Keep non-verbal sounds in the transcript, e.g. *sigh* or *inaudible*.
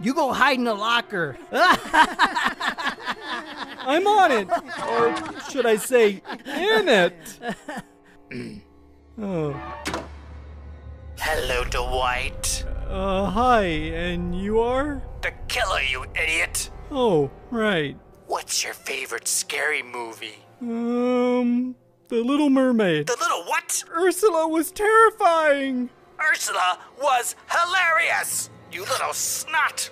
You go hide in the locker. *laughs* I'm on it. Or should I say, in it? *clears throat* oh. Hello, Dwight. Uh, hi, and you are? The killer, you idiot. Oh, right. What's your favorite scary movie? Um, The Little Mermaid. The little what? Ursula was terrifying. Ursula was hilarious! You little snot!